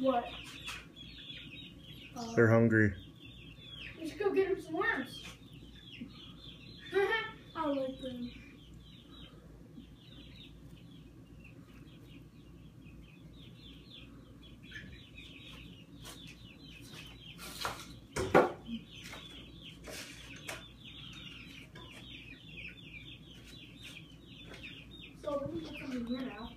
what? They're uh, hungry. Let's go get them some worms. I like them. So let me going to get some now.